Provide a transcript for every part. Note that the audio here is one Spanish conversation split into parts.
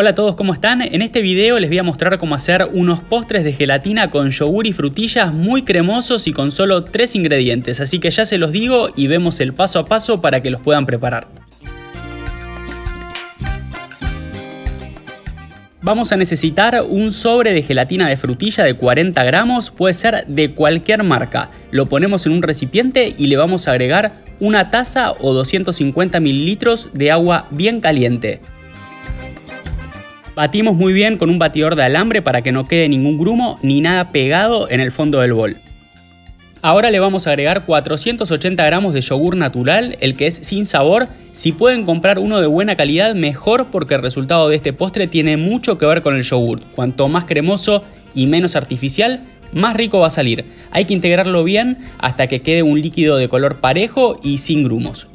Hola a todos, ¿cómo están? En este video les voy a mostrar cómo hacer unos postres de gelatina con yogur y frutillas muy cremosos y con solo tres ingredientes, así que ya se los digo y vemos el paso a paso para que los puedan preparar. Vamos a necesitar un sobre de gelatina de frutilla de 40 gramos, puede ser de cualquier marca. Lo ponemos en un recipiente y le vamos a agregar una taza o 250 mililitros de agua bien caliente. Batimos muy bien con un batidor de alambre para que no quede ningún grumo ni nada pegado en el fondo del bol. Ahora le vamos a agregar 480 gramos de yogur natural, el que es sin sabor. Si pueden comprar uno de buena calidad, mejor porque el resultado de este postre tiene mucho que ver con el yogur. Cuanto más cremoso y menos artificial, más rico va a salir. Hay que integrarlo bien hasta que quede un líquido de color parejo y sin grumos.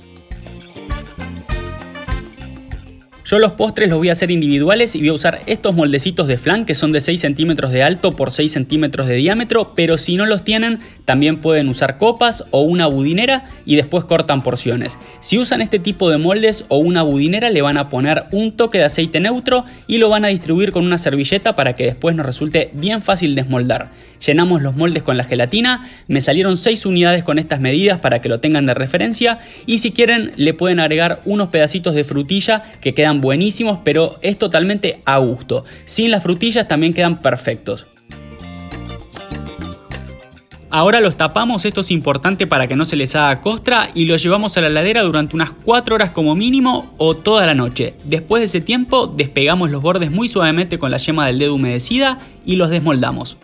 Yo los postres los voy a hacer individuales y voy a usar estos moldecitos de flan que son de 6 centímetros de alto por 6 centímetros de diámetro, pero si no los tienen también pueden usar copas o una budinera y después cortan porciones. Si usan este tipo de moldes o una budinera le van a poner un toque de aceite neutro y lo van a distribuir con una servilleta para que después nos resulte bien fácil desmoldar. Llenamos los moldes con la gelatina, me salieron 6 unidades con estas medidas para que lo tengan de referencia y si quieren le pueden agregar unos pedacitos de frutilla que quedan buenísimos, pero es totalmente a gusto. Sin las frutillas también quedan perfectos. Ahora los tapamos, esto es importante para que no se les haga costra y los llevamos a la heladera durante unas 4 horas como mínimo o toda la noche. Después de ese tiempo despegamos los bordes muy suavemente con la yema del dedo humedecida y los desmoldamos.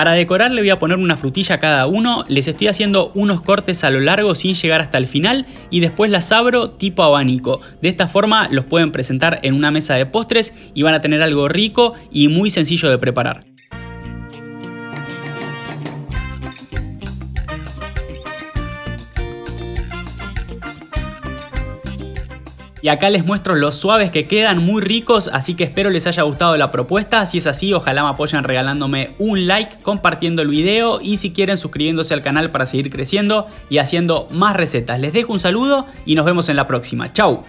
Para decorar le voy a poner una frutilla a cada uno, les estoy haciendo unos cortes a lo largo sin llegar hasta el final y después las abro tipo abanico. De esta forma los pueden presentar en una mesa de postres y van a tener algo rico y muy sencillo de preparar. Y acá les muestro los suaves que quedan, muy ricos, así que espero les haya gustado la propuesta. Si es así, ojalá me apoyen regalándome un like, compartiendo el video y si quieren suscribiéndose al canal para seguir creciendo y haciendo más recetas. Les dejo un saludo y nos vemos en la próxima. Chau.